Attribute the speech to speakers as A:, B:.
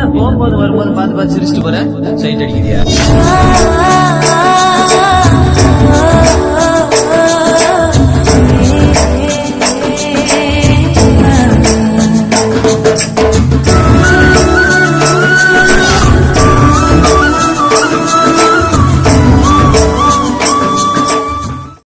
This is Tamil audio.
A: என்ன போகும்போது வரும்போது பார்த்து பார்த்து சிரிச்சுட்டு போற சைட் அடிக்கிறியா.